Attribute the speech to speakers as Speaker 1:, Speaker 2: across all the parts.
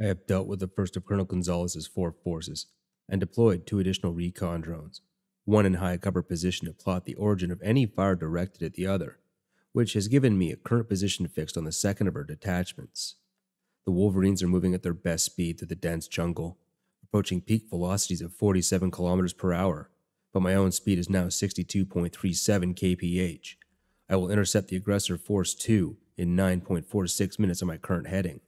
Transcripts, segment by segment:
Speaker 1: I have dealt with the first of Colonel Gonzalez's four forces and deployed two additional recon drones, one in high cover position to plot the origin of any fire directed at the other, which has given me a current position fixed on the second of our detachments. The Wolverines are moving at their best speed through the dense jungle, approaching peak velocities of 47 kilometers per hour, but my own speed is now 62.37 kph. I will intercept the aggressor force 2 in 9.46 minutes on my current heading,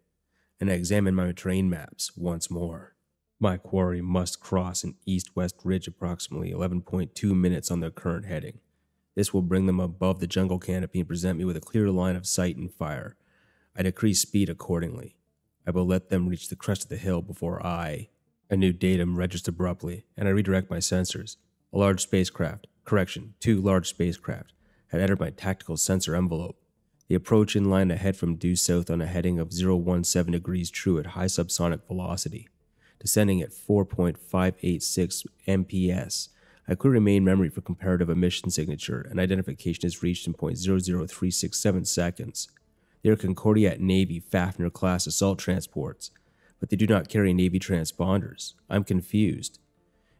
Speaker 1: and I examine my terrain maps once more. My quarry must cross an east west ridge approximately 11.2 minutes on their current heading. This will bring them above the jungle canopy and present me with a clear line of sight and fire. I decrease speed accordingly. I will let them reach the crest of the hill before I. A new datum registers abruptly, and I redirect my sensors. A large spacecraft, correction, two large spacecraft, had entered my tactical sensor envelope. They approach in line ahead from due south on a heading of 017 degrees true at high subsonic velocity descending at 4.586 MPS. I could remain memory for comparative emission signature, and identification is reached in 0.00367 seconds. They are Concordiat Navy Fafnir class assault transports, but they do not carry Navy transponders. I'm confused.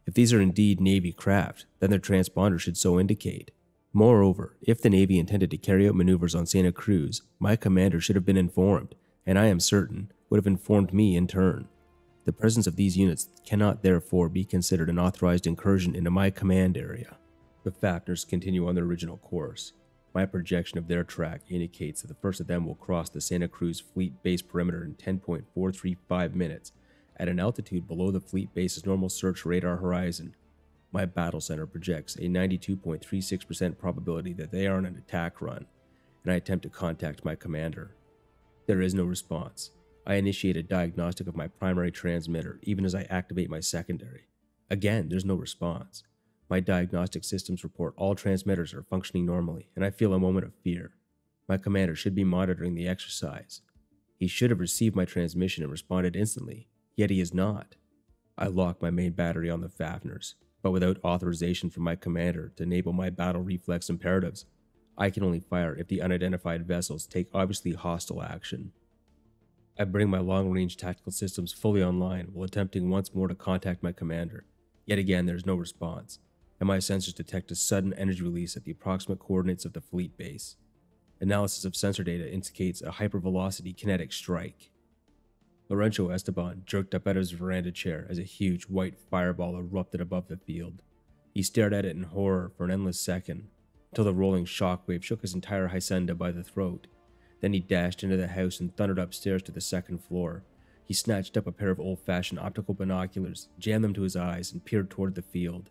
Speaker 1: If these are indeed Navy craft, then their transponder should so indicate. Moreover, if the Navy intended to carry out maneuvers on Santa Cruz, my commander should have been informed, and I am certain would have informed me in turn. The presence of these units cannot therefore be considered an authorized incursion into my command area. The Fafnirs continue on their original course. My projection of their track indicates that the first of them will cross the Santa Cruz Fleet Base perimeter in 10.435 minutes at an altitude below the Fleet Base's normal search radar horizon. My battle center projects a 92.36% probability that they are on an attack run, and I attempt to contact my commander. There is no response. I initiate a diagnostic of my primary transmitter even as I activate my secondary. Again, there's no response. My diagnostic systems report all transmitters are functioning normally, and I feel a moment of fear. My commander should be monitoring the exercise. He should have received my transmission and responded instantly, yet he is not. I lock my main battery on the Fafnirs, but without authorization from my commander to enable my battle reflex imperatives, I can only fire if the unidentified vessels take obviously hostile action. I bring my long range tactical systems fully online while attempting once more to contact my commander. Yet again, there is no response, and my sensors detect a sudden energy release at the approximate coordinates of the fleet base. Analysis of sensor data indicates a hypervelocity kinetic strike. Lorenzo Esteban jerked up out of his veranda chair as a huge white fireball erupted above the field. He stared at it in horror for an endless second, until the rolling shockwave shook his entire hacienda by the throat then he dashed into the house and thundered upstairs to the second floor. He snatched up a pair of old fashioned optical binoculars, jammed them to his eyes, and peered toward the field.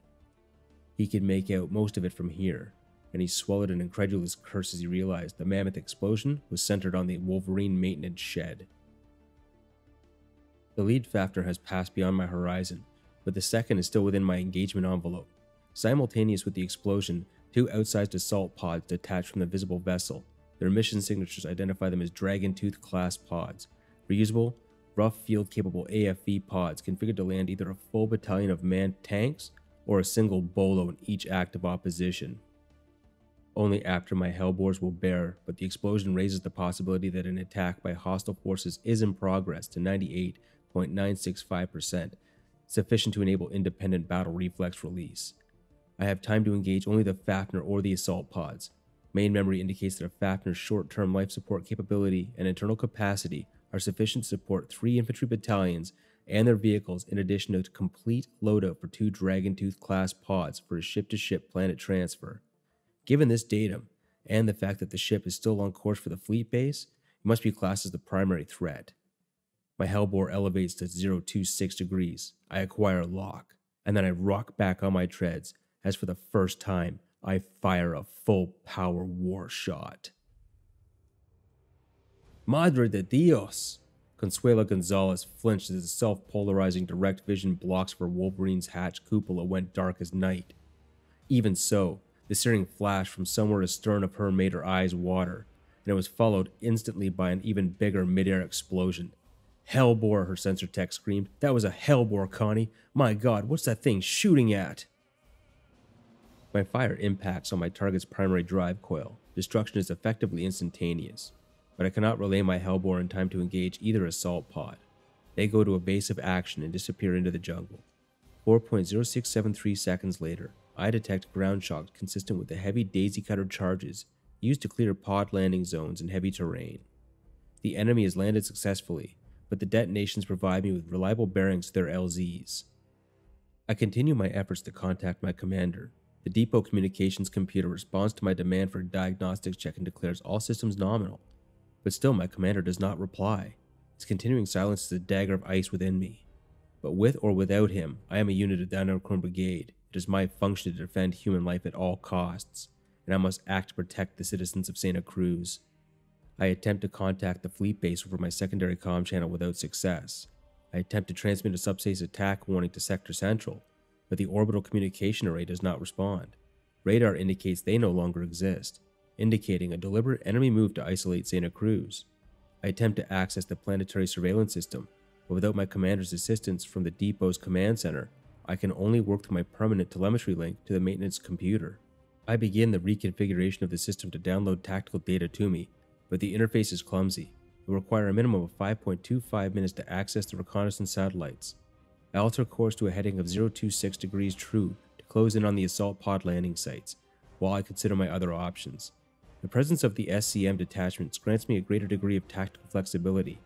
Speaker 1: He could make out most of it from here, and he swallowed an incredulous curse as he realized the mammoth explosion was centered on the Wolverine maintenance shed. The lead factor has passed beyond my horizon, but the second is still within my engagement envelope. Simultaneous with the explosion, two outsized assault pods detached from the visible vessel their mission signatures identify them as Dragon Tooth class pods, reusable, rough field capable AFV pods configured to land either a full battalion of manned tanks or a single bolo in each act of opposition. Only after my Hellbores will bear, but the explosion raises the possibility that an attack by hostile forces is in progress to 98.965%, sufficient to enable independent battle reflex release. I have time to engage only the Fafnir or the assault pods, Main memory indicates that a Fafnir's short-term life support capability and internal capacity are sufficient to support three infantry battalions and their vehicles in addition to a complete loadout for two Dragon Tooth class pods for a ship-to-ship planet transfer. Given this datum, and the fact that the ship is still on course for the fleet base, it must be classed as the primary threat. My Hellbore elevates to 026 degrees. I acquire lock, and then I rock back on my treads as for the first time I fire a full power war shot. Madre de Dios! Consuela Gonzalez flinched as the self polarizing direct vision blocks for Wolverine's hatch cupola went dark as night. Even so, the searing flash from somewhere astern of her made her eyes water, and it was followed instantly by an even bigger midair explosion. Hellbore, her sensor tech screamed. That was a Hellbore, Connie. My god, what's that thing shooting at? My fire impacts on my target's primary drive coil. Destruction is effectively instantaneous, but I cannot relay my Hellbore in time to engage either assault pod. They go to evasive action and disappear into the jungle. 4.0673 seconds later, I detect ground shock consistent with the heavy daisy cutter charges used to clear pod landing zones in heavy terrain. The enemy has landed successfully, but the detonations provide me with reliable bearings to their LZs. I continue my efforts to contact my commander. The depot communications computer responds to my demand for a diagnostics check and declares all systems nominal, but still my commander does not reply. His continuing silence is a dagger of ice within me. But with or without him, I am a unit of the Dinochrome Brigade. It is my function to defend human life at all costs, and I must act to protect the citizens of Santa Cruz. I attempt to contact the fleet base over my secondary comm channel without success. I attempt to transmit a subspace attack warning to Sector Central, but the orbital communication array does not respond. Radar indicates they no longer exist, indicating a deliberate enemy move to isolate Santa Cruz. I attempt to access the planetary surveillance system, but without my commander's assistance from the depot's command center, I can only work through my permanent telemetry link to the maintenance computer. I begin the reconfiguration of the system to download tactical data to me, but the interface is clumsy. It will require a minimum of 5.25 minutes to access the reconnaissance satellites. I alter course to a heading of 026 degrees true to close in on the assault pod landing sites, while I consider my other options. The presence of the SCM detachments grants me a greater degree of tactical flexibility,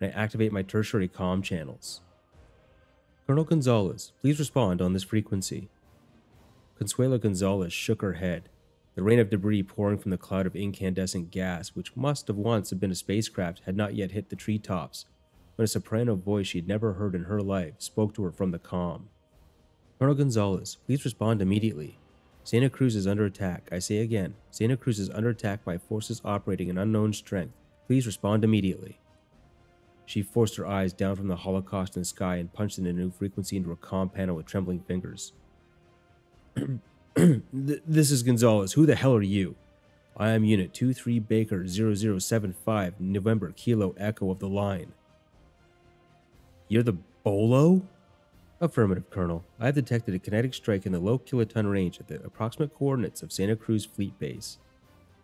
Speaker 1: and I activate my tertiary comm channels. Colonel Gonzalez, please respond on this frequency. Consuela Gonzalez shook her head, the rain of debris pouring from the cloud of incandescent gas, which must have once have been a spacecraft, had not yet hit the treetops, when a soprano voice she had never heard in her life spoke to her from the calm. Colonel Gonzalez, please respond immediately. Santa Cruz is under attack. I say again, Santa Cruz is under attack by forces operating in unknown strength. Please respond immediately. She forced her eyes down from the holocaust in the sky and punched in a new frequency into her comm panel with trembling fingers. this is Gonzalez. Who the hell are you? I am Unit 23 Baker 0075, November Kilo Echo of the line. You're the Bolo? Affirmative, Colonel. I have detected a kinetic strike in the low kiloton range at the approximate coordinates of Santa Cruz Fleet Base.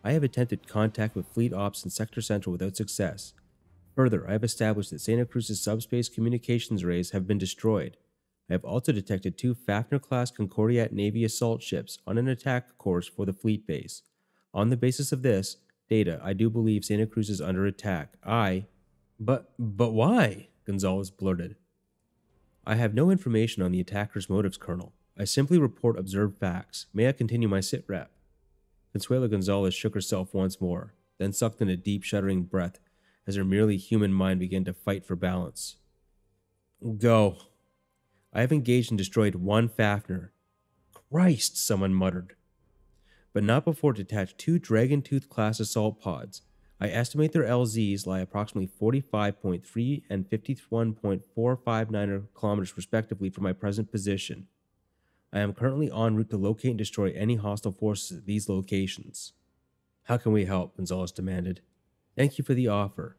Speaker 1: I have attempted contact with Fleet Ops in Sector Central without success. Further, I have established that Santa Cruz's subspace communications arrays have been destroyed. I have also detected two Fafnir-class Concordiat Navy assault ships on an attack course for the fleet base. On the basis of this data, I do believe Santa Cruz is under attack. I... But, but why? Gonzalez blurted. I have no information on the attacker's motives, Colonel. I simply report observed facts. May I continue my sit rep? Consuela Gonzalez shook herself once more, then sucked in a deep, shuddering breath as her merely human mind began to fight for balance. Go. I have engaged and destroyed one Fafnir. Christ, someone muttered. But not before detached two Dragon Tooth class assault pods I estimate their LZs lie approximately 45.3 and 51.459 kilometers respectively from my present position. I am currently en route to locate and destroy any hostile forces at these locations. How can we help? Gonzalez demanded. Thank you for the offer.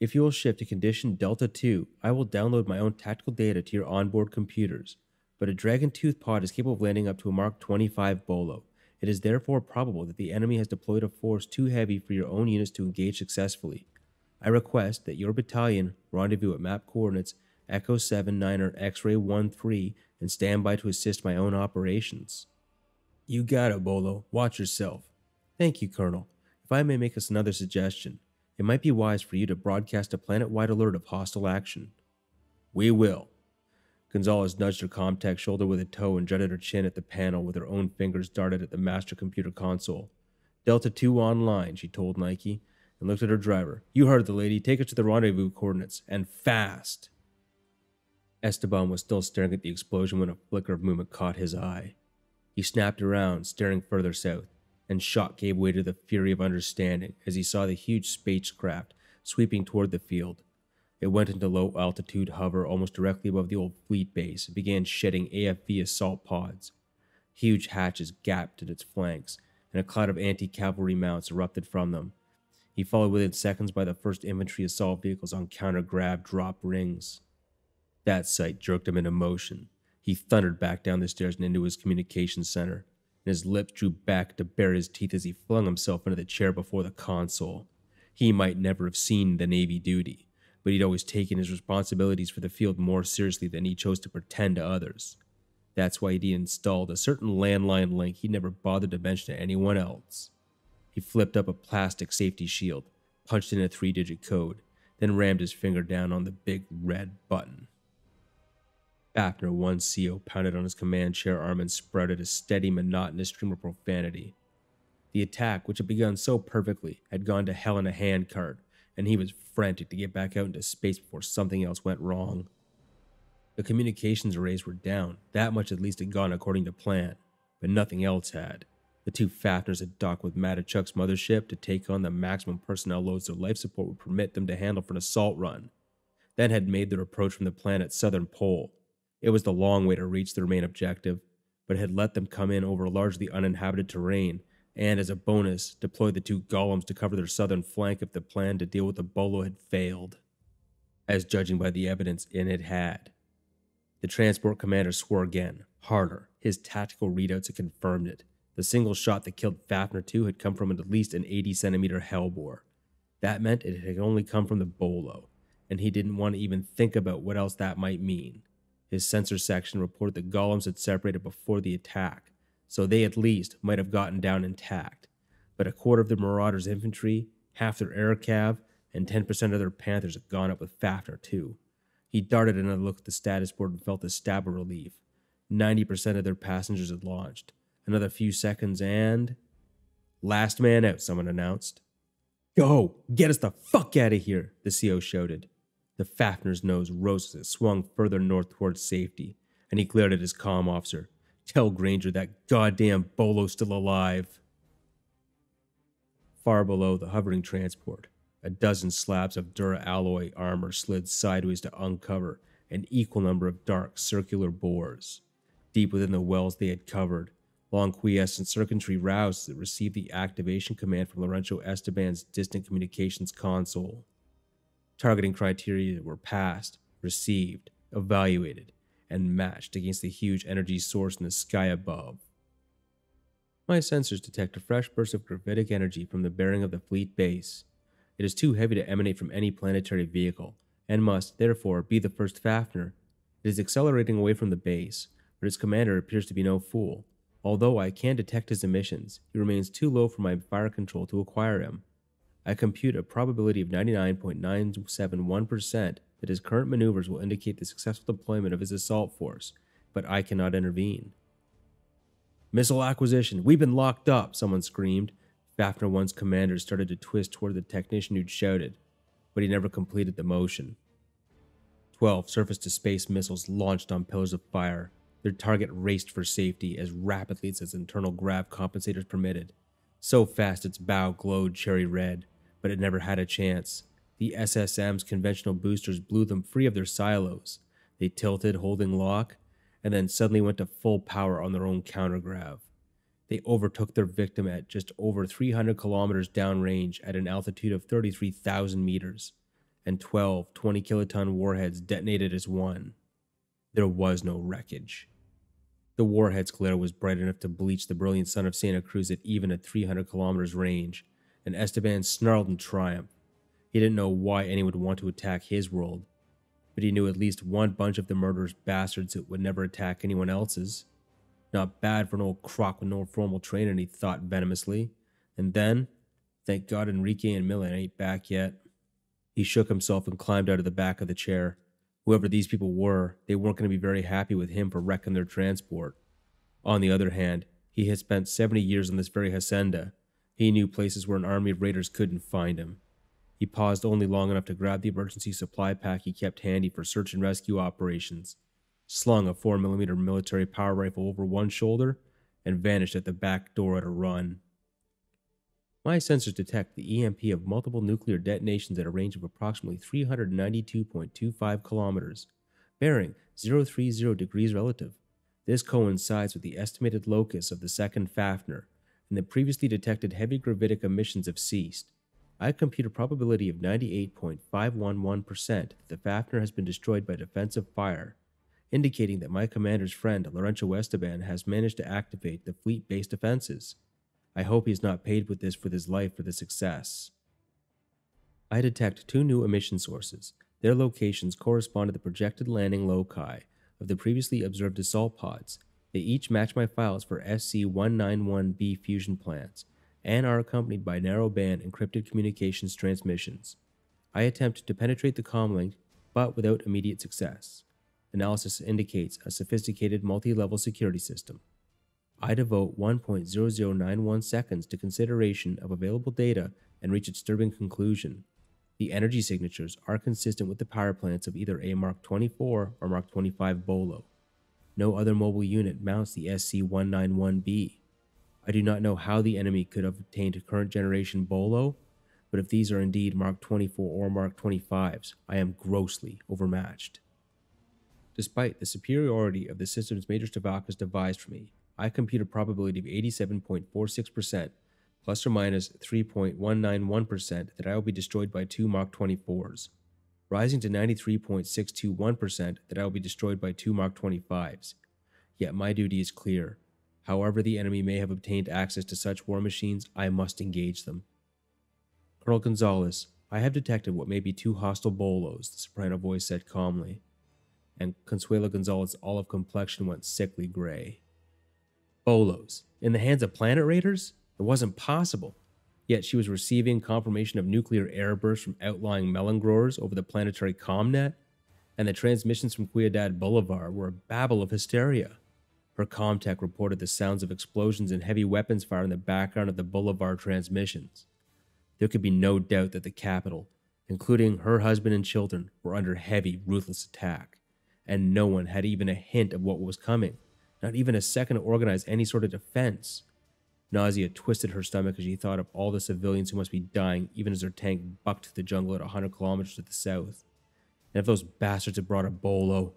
Speaker 1: If you will shift to condition Delta 2, I will download my own tactical data to your onboard computers, but a Dragon Tooth pod is capable of landing up to a Mark 25 Bolo. It is therefore probable that the enemy has deployed a force too heavy for your own units to engage successfully. I request that your battalion rendezvous at map coordinates Echo 7 Niner X-ray 13 and stand by to assist my own operations. You got it, Bolo. Watch yourself. Thank you, Colonel. If I may make us another suggestion, it might be wise for you to broadcast a planet-wide alert of hostile action. We will. Gonzalez nudged her Comtech shoulder with a toe and jutted her chin at the panel with her own fingers darted at the master computer console. Delta 2 online, she told Nike, and looked at her driver. You heard the lady. Take us to the rendezvous coordinates, and fast. Esteban was still staring at the explosion when a flicker of movement caught his eye. He snapped around, staring further south, and shock gave way to the fury of understanding as he saw the huge spacecraft sweeping toward the field. It went into low altitude hover almost directly above the old fleet base and began shedding AFV assault pods. Huge hatches gaped at its flanks, and a cloud of anti cavalry mounts erupted from them. He followed within seconds by the first infantry assault vehicles on counter grav drop rings. That sight jerked him into motion. He thundered back down the stairs and into his communications center, and his lips drew back to bare his teeth as he flung himself into the chair before the console. He might never have seen the Navy duty, but he'd always taken his responsibilities for the field more seriously than he chose to pretend to others. That's why he'd installed a certain landline link he'd never bothered to mention to anyone else. He flipped up a plastic safety shield, punched in a three digit code, then rammed his finger down on the big red button. Fafnir 1CO pounded on his command chair arm and sprouted a steady, monotonous stream of profanity. The attack, which had begun so perfectly, had gone to hell in a handcart, and he was frantic to get back out into space before something else went wrong. The communications arrays were down, that much at least had gone according to plan, but nothing else had. The two Fafnirs had docked with Matichuk's mothership to take on the maximum personnel loads their life support would permit them to handle for an assault run, then had made their approach from the planet's southern pole. It was the long way to reach their main objective, but had let them come in over largely uninhabited terrain and, as a bonus, deployed the two golems to cover their southern flank if the plan to deal with the Bolo had failed. As judging by the evidence, and it had. The transport commander swore again, harder. His tactical readouts had confirmed it. The single shot that killed Fafnir 2 had come from at least an 80 centimeter hellbore. That meant it had only come from the Bolo, and he didn't want to even think about what else that might mean. His sensor section reported the golems had separated before the attack, so they at least might have gotten down intact. But a quarter of the Marauders' infantry, half their air cav, and 10% of their Panthers had gone up with Fafnir too. He darted another look at the status board and felt a stab of relief. 90% of their passengers had launched. Another few seconds and. Last man out, someone announced. Go! Get us the fuck out of here, the CO shouted. The Fafnir's nose rose as it swung further north towards safety, and he glared at his comm officer. Tell Granger that goddamn Bolo's still alive. Far below the hovering transport, a dozen slabs of Dura alloy armor slid sideways to uncover an equal number of dark circular bores. Deep within the wells they had covered, long quiescent circuitry roused it received the activation command from Lorenzo Esteban's distant communications console. Targeting criteria were passed, received, evaluated, and matched against the huge energy source in the sky above. My sensors detect a fresh burst of gravitic energy from the bearing of the fleet base. It is too heavy to emanate from any planetary vehicle, and must, therefore, be the first Fafnir. It is accelerating away from the base, but its commander appears to be no fool. Although I can detect his emissions, he remains too low for my fire control to acquire him. I compute a probability of 99.971% that his current maneuvers will indicate the successful deployment of his assault force, but I cannot intervene. Missile acquisition! We've been locked up! Someone screamed. Fafnir 1's commander started to twist toward the technician who'd shouted, but he never completed the motion. Twelve surface to space missiles launched on pillars of fire. Their target raced for safety as rapidly as its internal grav compensators permitted. So fast its bow glowed cherry red, but it never had a chance. The SSM's conventional boosters blew them free of their silos. They tilted, holding lock, and then suddenly went to full power on their own countergrav. They overtook their victim at just over 300 kilometers downrange at an altitude of 33,000 meters, and 12 20 kiloton warheads detonated as one. There was no wreckage. The warhead's glare was bright enough to bleach the brilliant sun of Santa Cruz at even a 300 kilometers range, and Esteban snarled in triumph. He didn't know why anyone would want to attack his world, but he knew at least one bunch of the murderous bastards that would never attack anyone else's. Not bad for an old crock with no formal training, he thought venomously. And then, thank God Enrique and Mila ain't back yet. He shook himself and climbed out of the back of the chair. Whoever these people were, they weren't going to be very happy with him for wrecking their transport. On the other hand, he had spent 70 years on this very hacienda. He knew places where an army of raiders couldn't find him. He paused only long enough to grab the emergency supply pack he kept handy for search and rescue operations, slung a 4mm military power rifle over one shoulder, and vanished at the back door at a run. My sensors detect the EMP of multiple nuclear detonations at a range of approximately 392.25 kilometers, bearing 030 degrees relative. This coincides with the estimated locus of the second Fafnir, and the previously detected heavy gravitic emissions have ceased. I compute a probability of 98.511% that the Fafnir has been destroyed by defensive fire, indicating that my commander's friend Lorenzo Esteban has managed to activate the fleet based defenses. I hope he is not paid with this with his life for the success. I detect two new emission sources Their locations correspond to the projected landing loci of the previously observed assault pods. They each match my files for SC 191B fusion plants and are accompanied by narrowband encrypted communications transmissions. I attempt to penetrate the comlink, but without immediate success. Analysis indicates a sophisticated multi level security system. I devote 1.0091 seconds to consideration of available data and reach a disturbing conclusion. The energy signatures are consistent with the power plants of either a Mark 24 or Mark 25 Bolo. No other mobile unit mounts the SC 191B. I do not know how the enemy could have obtained a current generation Bolo, but if these are indeed Mark 24 or Mark 25s, I am grossly overmatched. Despite the superiority of the systems Major Stavakis devised for me, I compute a probability of 87.46%, plus or minus 3.191% that I will be destroyed by two Mark 24s, rising to 93.621% that I will be destroyed by two Mark 25s. Yet my duty is clear However, the enemy may have obtained access to such war machines, I must engage them. Colonel Gonzalez, I have detected what may be two hostile bolos, the soprano voice said calmly, and Consuela Gonzalez's olive complexion went sickly gray. Bolos? In the hands of planet raiders? It wasn't possible. Yet she was receiving confirmation of nuclear airbursts from outlying melon growers over the planetary comnet, and the transmissions from Ciudad Bolivar were a babble of hysteria. Her Comtech reported the sounds of explosions and heavy weapons fire in the background of the Bolivar transmissions. There could be no doubt that the capital, including her husband and children, were under heavy, ruthless attack, and no one had even a hint of what was coming, not even a second to organize any sort of defense. Nausea twisted her stomach as she thought of all the civilians who must be dying even as their tank bucked the jungle at 100 kilometers to the south. And if those bastards had brought a bolo,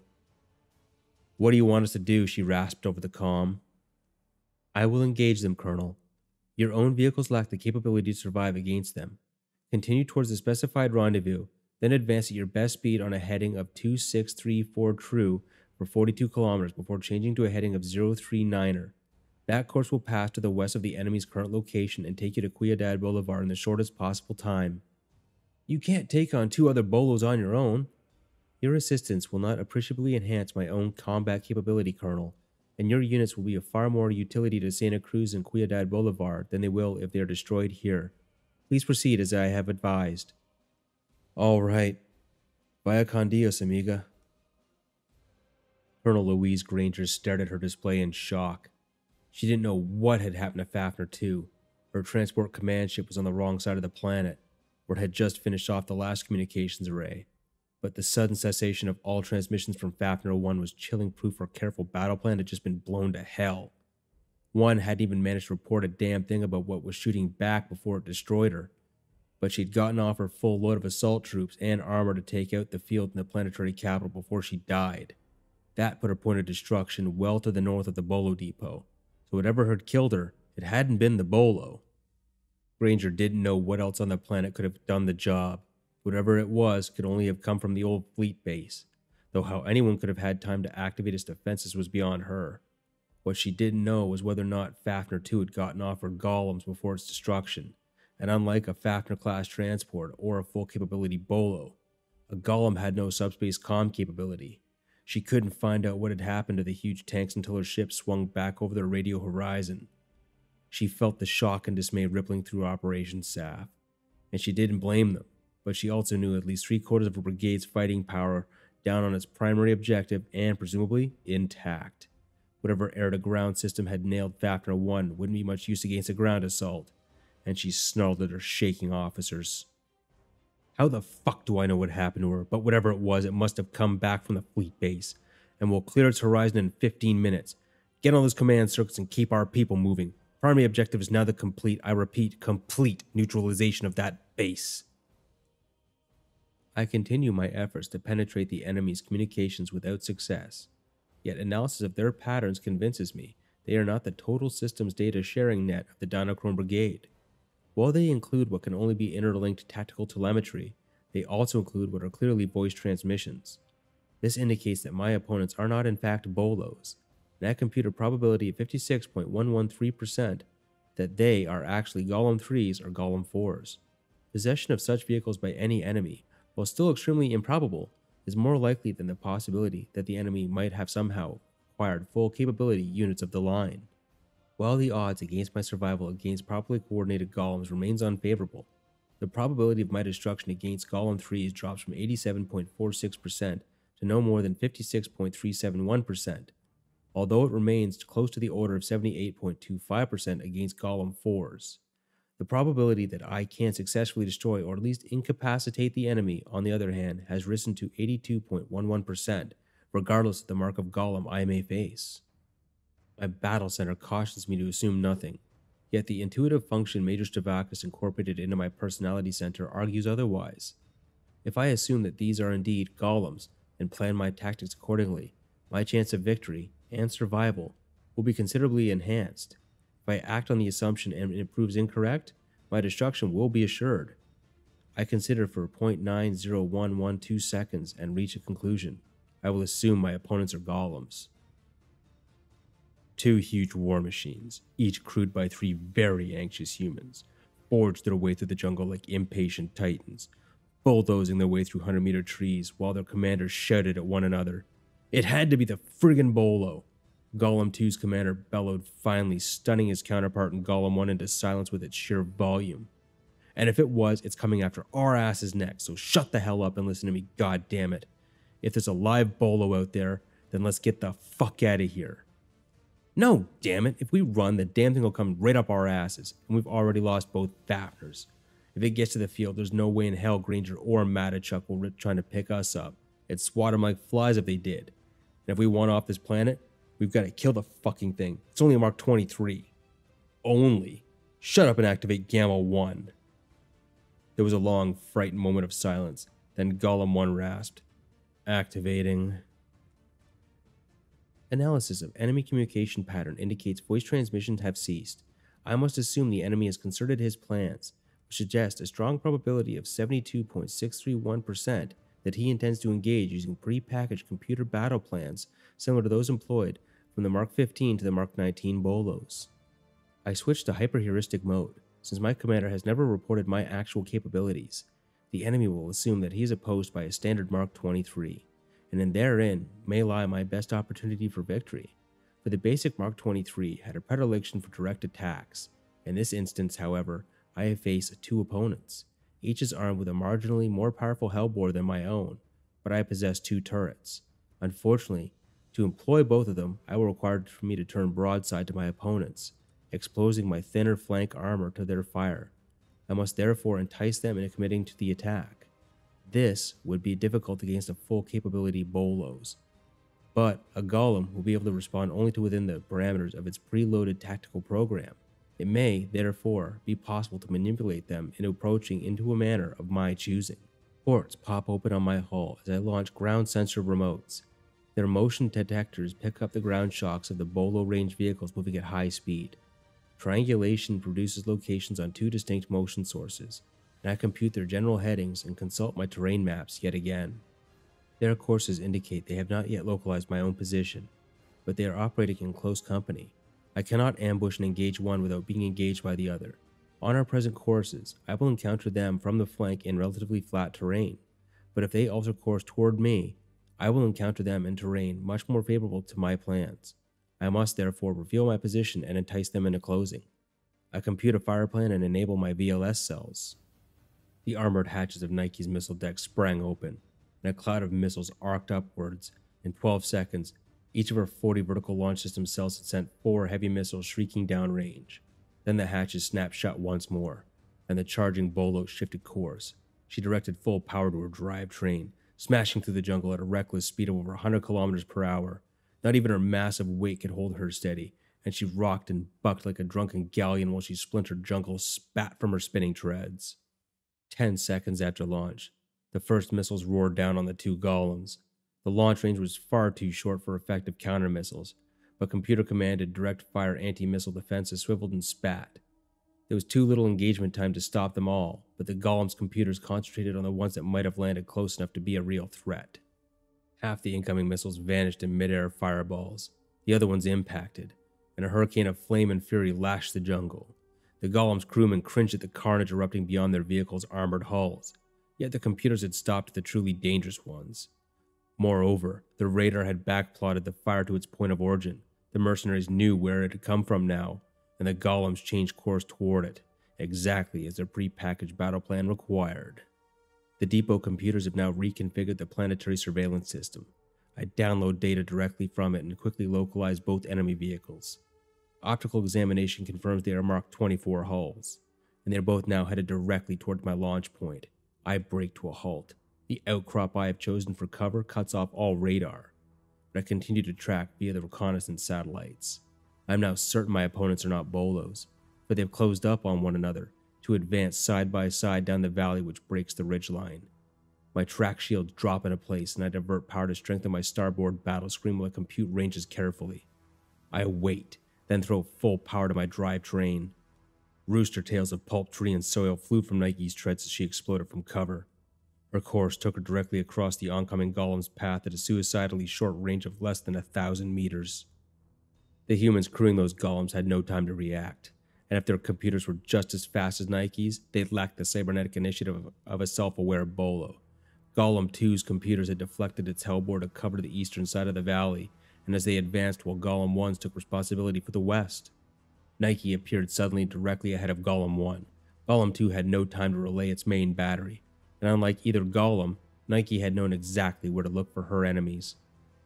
Speaker 1: what do you want us to do? She rasped over the com. I will engage them, Colonel. Your own vehicles lack the capability to survive against them. Continue towards the specified rendezvous, then advance at your best speed on a heading of 2634 true for 42 kilometers before changing to a heading of 039er. That course will pass to the west of the enemy's current location and take you to Ciudad Bolivar in the shortest possible time. You can't take on two other bolos on your own. Your assistance will not appreciably enhance my own combat capability, Colonel, and your units will be of far more utility to Santa Cruz and Ciudad Bolivar than they will if they are destroyed here. Please proceed as I have advised. All right. Vaya con Dios, amiga. Colonel Louise Granger stared at her display in shock. She didn't know what had happened to Fafnir, too. Her transport command ship was on the wrong side of the planet, where it had just finished off the last communications array but the sudden cessation of all transmissions from Fafnir 1 was chilling proof her careful battle plan had just been blown to hell. One hadn't even managed to report a damn thing about what was shooting back before it destroyed her, but she'd gotten off her full load of assault troops and armor to take out the field in the planetary capital before she died. That put her point of destruction well to the north of the Bolo Depot, so whatever had killed her, it hadn't been the Bolo. Granger didn't know what else on the planet could have done the job, Whatever it was could only have come from the old fleet base, though how anyone could have had time to activate its defenses was beyond her. What she didn't know was whether or not Fafnir 2 had gotten off her golems before its destruction, and unlike a Fafnir class transport or a full capability Bolo, a golem had no subspace com capability. She couldn't find out what had happened to the huge tanks until her ship swung back over the radio horizon. She felt the shock and dismay rippling through Operation SAF, and she didn't blame them but she also knew at least three quarters of her brigade's fighting power down on its primary objective and presumably intact. Whatever air to ground system had nailed Fafnir 1 wouldn't be much use against a ground assault, and she snarled at her shaking officers. How the fuck do I know what happened to her? But whatever it was, it must have come back from the fleet base, and will clear its horizon in 15 minutes. Get on those command circuits and keep our people moving. Primary objective is now the complete, I repeat, complete neutralization of that base. I continue my efforts to penetrate the enemy's communications without success. Yet analysis of their patterns convinces me they are not the total systems data sharing net of the Dinochrome Brigade. While they include what can only be interlinked tactical telemetry, they also include what are clearly voice transmissions. This indicates that my opponents are not in fact bolos, and I compute a probability of 56.113% that they are actually Golem 3s or Golem 4s. Possession of such vehicles by any enemy while still extremely improbable, is more likely than the possibility that the enemy might have somehow acquired full capability units of the line. While the odds against my survival against properly coordinated golems remains unfavorable, the probability of my destruction against Golem 3s drops from 87.46% to no more than 56.371%, although it remains close to the order of 78.25% against Golem 4s. The probability that I can successfully destroy or at least incapacitate the enemy, on the other hand, has risen to 82.11%, regardless of the mark of Golem I may face. My battle center cautions me to assume nothing, yet the intuitive function Major Stavakis incorporated into my personality center argues otherwise. If I assume that these are indeed golems and plan my tactics accordingly, my chance of victory and survival will be considerably enhanced. If I act on the assumption and it proves incorrect, my destruction will be assured. I consider for 0.90112 seconds and reach a conclusion. I will assume my opponents are golems. Two huge war machines, each crewed by three very anxious humans, forged their way through the jungle like impatient titans, bulldozing their way through 100 meter trees while their commanders shouted at one another. It had to be the friggin' Bolo. Golem 2's commander bellowed, finally stunning his counterpart in Golem 1 into silence with its sheer volume. And if it was, it's coming after our asses next, so shut the hell up and listen to me, god damn it. If there's a live Bolo out there, then let's get the fuck out of here. No, damn it. If we run, the damn thing will come right up our asses, and we've already lost both Fafnirs. If it gets to the field, there's no way in hell Granger or Matichuk will rip trying to pick us up. It'd swat them like flies if they did. And if we want off this planet, we've got to kill the fucking thing. It's only a Mark 23. Only. Shut up and activate Gamma 1. There was a long, frightened moment of silence. Then Golem 1 rasped. Activating. Analysis of enemy communication pattern indicates voice transmissions have ceased. I must assume the enemy has concerted his plans, which suggests a strong probability of 72.631% that he intends to engage using pre-packaged computer battle plans similar to those employed from the Mark 15 to the Mark 19 Bolos. I switched to hyperheuristic mode, since my commander has never reported my actual capabilities. The enemy will assume that he is opposed by a standard Mark 23 and in therein may lie my best opportunity for victory. For the basic Mark 23 had a predilection for direct attacks. In this instance, however, I have faced two opponents. Each is armed with a marginally more powerful hellbore than my own, but I possess two turrets. Unfortunately, to employ both of them, I will require for me to turn broadside to my opponents, exposing my thinner flank armor to their fire. I must therefore entice them into committing to the attack. This would be difficult against a full capability Bolos, but a Golem will be able to respond only to within the parameters of its preloaded tactical program. It may, therefore, be possible to manipulate them into approaching into a manner of my choosing. Ports pop open on my hull as I launch ground sensor remotes. Their motion detectors pick up the ground shocks of the Bolo range vehicles moving at high speed. Triangulation produces locations on two distinct motion sources, and I compute their general headings and consult my terrain maps yet again. Their courses indicate they have not yet localized my own position, but they are operating in close company. I cannot ambush and engage one without being engaged by the other. On our present courses, I will encounter them from the flank in relatively flat terrain, but if they alter course toward me, I will encounter them in terrain much more favorable to my plans. I must therefore reveal my position and entice them into closing. I compute a fire plan and enable my VLS cells. The armored hatches of Nike's missile deck sprang open, and a cloud of missiles arced upwards. In 12 seconds, each of her 40 vertical launch system cells had sent four heavy missiles shrieking downrange. Then the hatches snapped shut once more, and the charging Bolo shifted course. She directed full power to her drivetrain, smashing through the jungle at a reckless speed of over 100 kilometers per hour. Not even her massive weight could hold her steady, and she rocked and bucked like a drunken galleon while she splintered jungle spat from her spinning treads. Ten seconds after launch, the first missiles roared down on the two golems. The launch range was far too short for effective counter missiles, but computer commanded direct fire anti missile defenses swiveled and spat. There was too little engagement time to stop them all, but the golem's computers concentrated on the ones that might have landed close enough to be a real threat. Half the incoming missiles vanished in midair fireballs, the other ones impacted, and a hurricane of flame and fury lashed the jungle. The golem's crewmen cringed at the carnage erupting beyond their vehicles' armored hulls. Yet the computers had stopped the truly dangerous ones. Moreover, the radar had backplotted the fire to its point of origin. The mercenaries knew where it had come from now, and the golems changed course toward it, exactly as their prepackaged battle plan required. The depot computers have now reconfigured the planetary surveillance system. I download data directly from it and quickly localize both enemy vehicles. Optical examination confirms they are marked 24 hulls, and they are both now headed directly towards my launch point. I break to a halt. The outcrop I have chosen for cover cuts off all radar, but I continue to track via the reconnaissance satellites. I am now certain my opponents are not bolos, but they have closed up on one another to advance side by side down the valley which breaks the ridgeline. My track shields drop into place and I divert power to strengthen my starboard battle screen while I compute ranges carefully. I wait, then throw full power to my drivetrain. Rooster tails of pulp tree and soil flew from Nike's treads as she exploded from cover. Her course took her directly across the oncoming golem's path at a suicidally short range of less than a thousand meters. The humans crewing those golems had no time to react, and if their computers were just as fast as Nike's, they lacked the cybernetic initiative of a self aware Bolo. Golem 2's computers had deflected its hellbore to cover the eastern side of the valley, and as they advanced while Golem 1's took responsibility for the west. Nike appeared suddenly directly ahead of Golem 1. Golem 2 had no time to relay its main battery, and unlike either Golem, Nike had known exactly where to look for her enemies.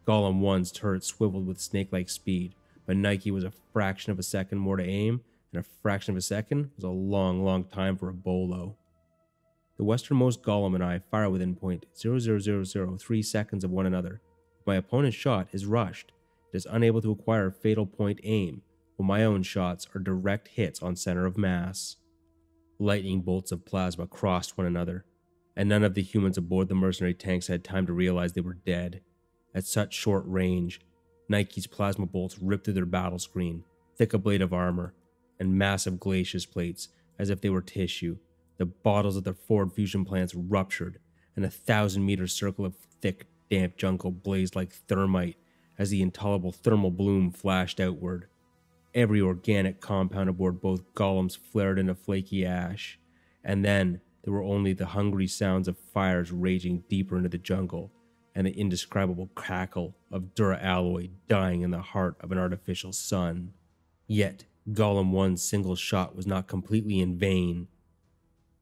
Speaker 1: Golem 1's turret swiveled with snake like speed, but Nike was a fraction of a second more to aim, and a fraction of a second was a long, long time for a bolo. The westernmost golem and I fire within point 0.0003 seconds of one another. My opponent's shot is rushed, it is unable to acquire fatal point aim, while my own shots are direct hits on center of mass. Lightning bolts of plasma crossed one another, and none of the humans aboard the mercenary tanks had time to realize they were dead. At such short range, Nike's plasma bolts ripped through their battle screen, thick a blade of armor, and massive glacis plates as if they were tissue. The bottles of their forward fusion plants ruptured, and a thousand meter circle of thick, damp jungle blazed like thermite as the intolerable thermal bloom flashed outward. Every organic compound aboard both golems flared into flaky ash, and then there were only the hungry sounds of fires raging deeper into the jungle and the indescribable crackle of dura alloy dying in the heart of an artificial sun. Yet, Golem 1's single shot was not completely in vain.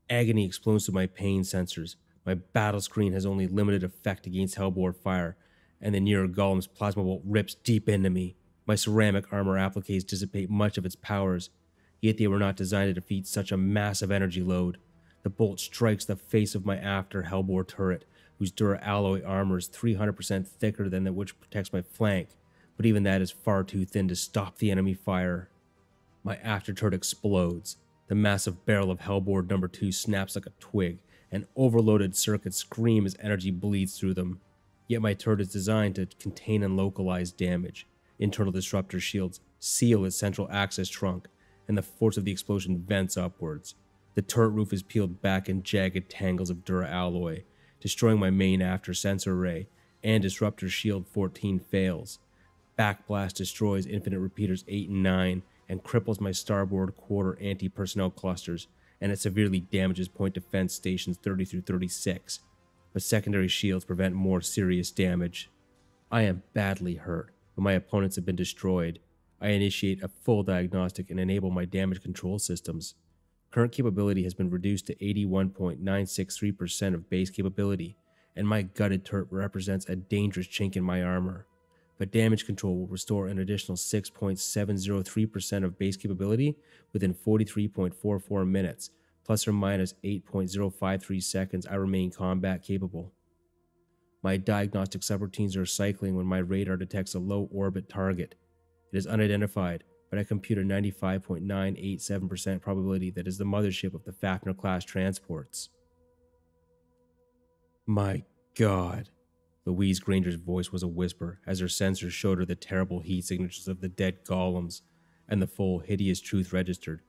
Speaker 1: Agony explodes to my pain sensors. My battle screen has only limited effect against hellbore fire, and the nearer Golem's plasma bolt rips deep into me. My ceramic armor appliques dissipate much of its powers, yet they were not designed to defeat such a massive energy load. The bolt strikes the face of my after hellbore turret, whose dura alloy armor is 300% thicker than that which protects my flank, but even that is far too thin to stop the enemy fire. My after turret explodes. The massive barrel of hellbore number 2 snaps like a twig, and overloaded circuits scream as energy bleeds through them. Yet my turret is designed to contain and localize damage. Internal disruptor shields seal its central access trunk, and the force of the explosion vents upwards. The turret roof is peeled back in jagged tangles of dura alloy, destroying my main after sensor array, and Disruptor Shield 14 fails. Backblast destroys Infinite Repeaters 8 and 9 and cripples my starboard quarter anti personnel clusters, and it severely damages point defense stations 30 through 36. But secondary shields prevent more serious damage. I am badly hurt, but my opponents have been destroyed. I initiate a full diagnostic and enable my damage control systems. Current capability has been reduced to 81.963% of base capability, and my gutted turret represents a dangerous chink in my armor. But damage control will restore an additional 6.703% of base capability within 43.44 minutes, plus or minus 8.053 seconds I remain combat capable. My diagnostic subroutines are cycling when my radar detects a low orbit target. It is unidentified, but I compute a 95.987% probability that is the mothership of the Fafnir class transports. My God. Louise Granger's voice was a whisper as her sensors showed her the terrible heat signatures of the dead golems, and the full, hideous truth registered.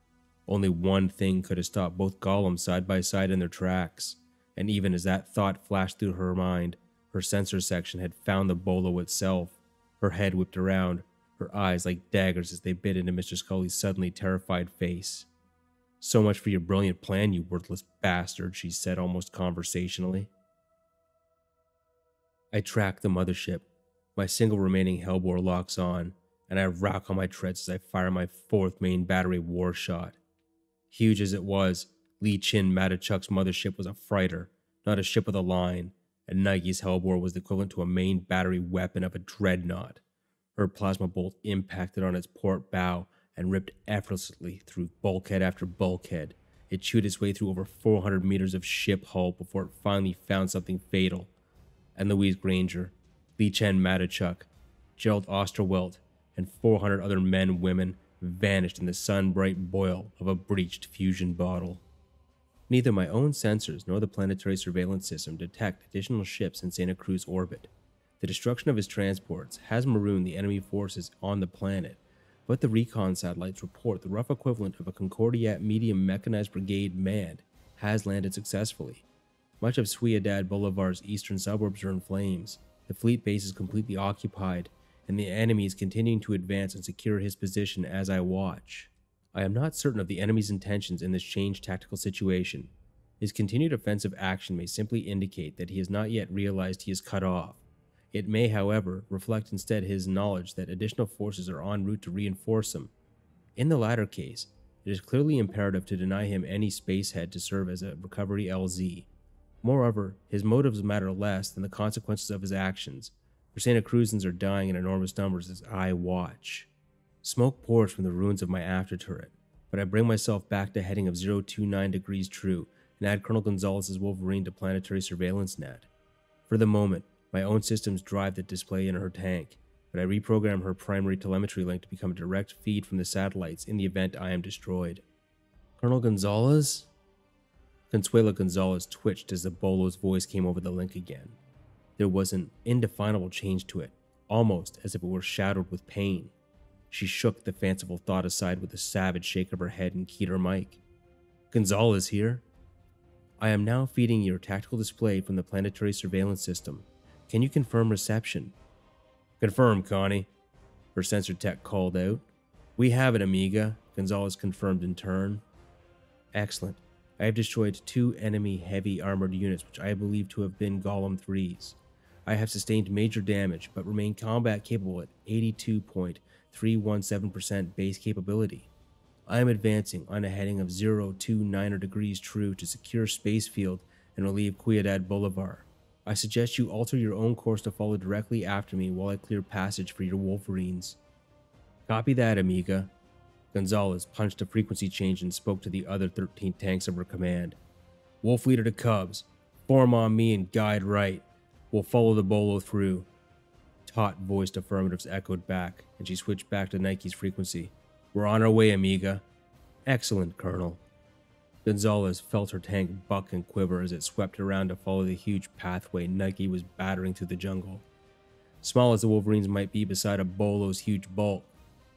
Speaker 1: Only one thing could have stopped both golems side by side in their tracks, and even as that thought flashed through her mind, her sensor section had found the bolo itself. Her head whipped around, her eyes like daggers as they bit into Mr. Scully's suddenly terrified face. So much for your brilliant plan, you worthless bastard, she said almost conversationally. I track the mothership. My single remaining hellbore locks on, and I rock on my treads as I fire my fourth main battery war shot. Huge as it was, Lee Chin Matichuk's mothership was a freighter, not a ship of the line, and Nike's hellbore was the equivalent to a main battery weapon of a dreadnought. Her plasma bolt impacted on its port bow and ripped effortlessly through bulkhead after bulkhead. It chewed its way through over 400 meters of ship hull before it finally found something fatal. And Louise Granger, Lee Chen Matichuk, Gerald Osterwelt, and 400 other men and women vanished in the sun bright boil of a breached fusion bottle. Neither my own sensors nor the planetary surveillance system detect additional ships in Santa Cruz orbit. The destruction of his transports has marooned the enemy forces on the planet, but the recon satellites report the rough equivalent of a Concordiat medium mechanized brigade manned has landed successfully. Much of Ciudad Bolivar's eastern suburbs are in flames. The fleet base is completely occupied, and the enemy is continuing to advance and secure his position as I watch. I am not certain of the enemy's intentions in this changed tactical situation. His continued offensive action may simply indicate that he has not yet realized he is cut off. It may, however, reflect instead his knowledge that additional forces are en route to reinforce him. In the latter case, it is clearly imperative to deny him any spacehead to serve as a recovery LZ. Moreover, his motives matter less than the consequences of his actions, for Santa Cruzans are dying in enormous numbers as I watch. Smoke pours from the ruins of my after turret, but I bring myself back to heading of 029 degrees true and add Colonel Gonzalez's Wolverine to planetary surveillance net. For the moment, my own systems drive the display in her tank, but I reprogram her primary telemetry link to become a direct feed from the satellites in the event I am destroyed. Colonel Gonzalez? Consuela Gonzalez twitched as the Bolo's voice came over the link again. There was an indefinable change to it, almost as if it were shadowed with pain. She shook the fanciful thought aside with a savage shake of her head and keyed her mic. Gonzalez here. I am now feeding your tactical display from the planetary surveillance system. Can you confirm reception? Confirm, Connie. Her sensor tech called out. We have it, Amiga, Gonzalez confirmed in turn. Excellent. I have destroyed two enemy heavy armored units, which I believe to have been Golem 3s. I have sustained major damage, but remain combat capable at 82.317% base capability. I am advancing on a heading of 029 degrees true to secure space field and relieve Ciudad Bolivar. I suggest you alter your own course to follow directly after me while I clear passage for your Wolverines. Copy that, Amiga. Gonzalez punched a frequency change and spoke to the other 13 tanks of her command. Wolf leader to Cubs. Form on me and guide right. We'll follow the bolo through. Taut voiced affirmatives echoed back, and she switched back to Nike's frequency. We're on our way, amiga. Excellent, Colonel. Gonzalez felt her tank buck and quiver as it swept around to follow the huge pathway Nike was battering through the jungle. Small as the Wolverines might be beside a Bolo's huge bulk,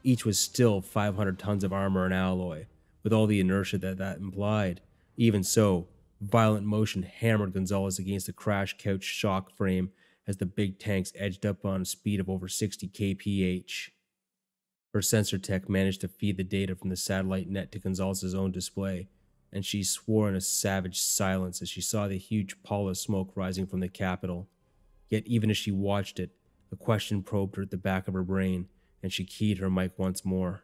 Speaker 1: each was still 500 tons of armor and alloy, with all the inertia that that implied. Even so, Violent motion hammered Gonzalez against the crash couch shock frame as the big tanks edged up on a speed of over 60 kph. Her sensor tech managed to feed the data from the satellite net to Gonzalez's own display, and she swore in a savage silence as she saw the huge pall of smoke rising from the Capitol. Yet, even as she watched it, a question probed her at the back of her brain, and she keyed her mic once more.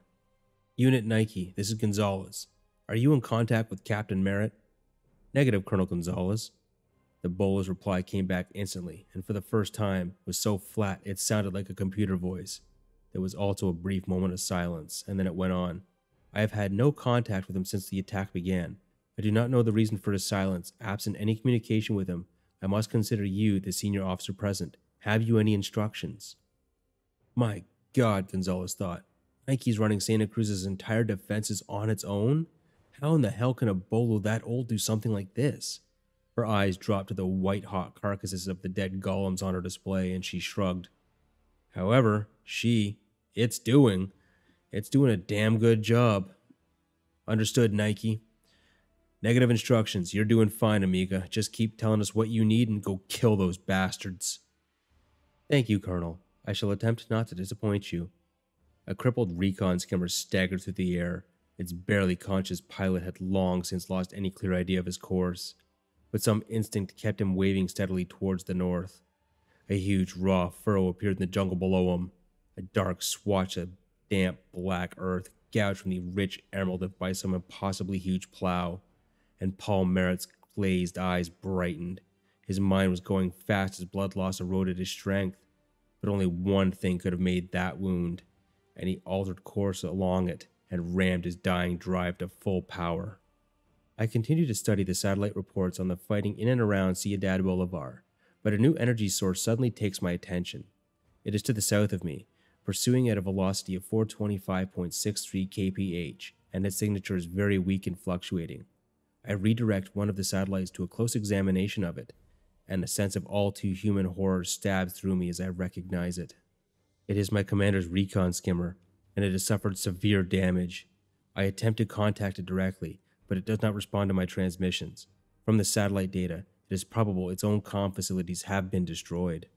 Speaker 1: Unit Nike, this is Gonzalez. Are you in contact with Captain Merritt? Negative, Colonel Gonzalez. The Bolo's reply came back instantly, and for the first time was so flat it sounded like a computer voice. There was also a brief moment of silence, and then it went on. I have had no contact with him since the attack began. I do not know the reason for his silence. Absent any communication with him, I must consider you the senior officer present. Have you any instructions? My God, Gonzalez thought. Nike's running Santa Cruz's entire defenses on its own? How in the hell can a bolo that old do something like this? Her eyes dropped to the white hot carcasses of the dead golems on her display, and she shrugged. However, she, it's doing, it's doing a damn good job. Understood, Nike. Negative instructions. You're doing fine, Amiga. Just keep telling us what you need and go kill those bastards. Thank you, Colonel. I shall attempt not to disappoint you. A crippled recon skimmer staggered through the air, Its barely conscious pilot had long since lost any clear idea of his course, but some instinct kept him waving steadily towards the north. A huge raw furrow appeared in the jungle below him, a dark swatch of damp black earth gouged from the rich emerald by some impossibly huge plow, and Paul Merritt's glazed eyes brightened. His mind was going fast as blood loss eroded his strength, but only one thing could have made that wound, and he altered course along it and rammed his dying drive to full power. I continued to study the satellite reports on the fighting in and around Ciudad Bolivar, but a new energy source suddenly takes my attention. It is to the south of me, pursuing at a velocity of 425.63 kph, and its signature is very weak and fluctuating. I redirect one of the satellites to a close examination of it, and a sense of all too human horror stabs through me as I recognize it. It is my commander's recon skimmer, and it has suffered severe damage. I attempt to contact it directly, but it does not respond to my transmissions. From the satellite data, it is probable its own comm facilities have been destroyed.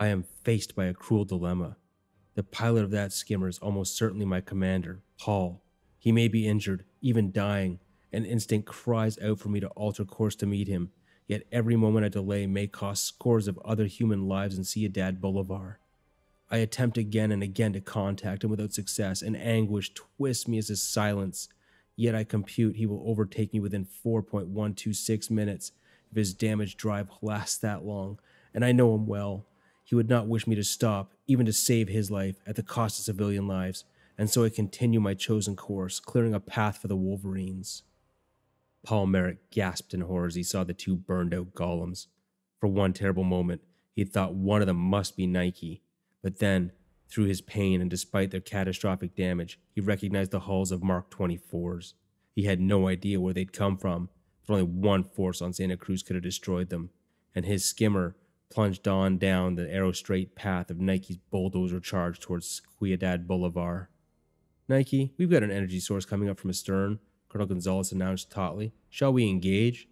Speaker 1: I am faced by a cruel dilemma. The pilot of that skimmer is almost certainly my commander, Paul. He may be injured, even dying. An instinct cries out for me to alter course to meet him, yet every moment of delay may cost scores of other human lives in Ciudad Bolivar. I attempt again and again to contact him without success, and anguish twists me as his silence. Yet I compute he will overtake me within 4.126 minutes if his damaged drive lasts that long, and I know him well. He would not wish me to stop, even to save his life, at the cost of civilian lives, and so I continue my chosen course, clearing a path for the Wolverines. Paul Merritt gasped in horror as he saw the two burned out golems. For one terrible moment, he thought one of them must be Nike, but then, through his pain and despite their catastrophic damage, he recognized the hulls of Mark 24s. He had no idea where they'd come from, but only one force on Santa Cruz could have destroyed them, and his skimmer plunged on down the arrow straight path of Nike's bulldozer charge towards Ciudad Bolivar. Nike, we've got an energy source coming up from astern, Colonel Gonzalez announced tautly. Shall we engage?